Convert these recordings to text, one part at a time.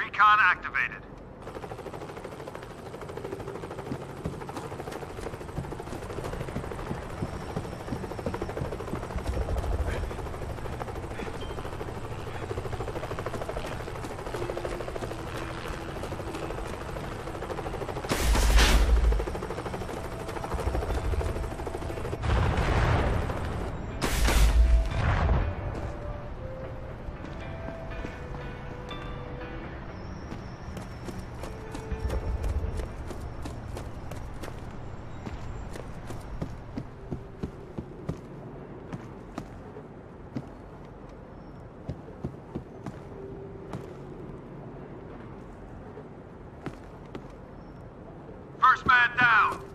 Recon activated. First man down.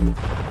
Música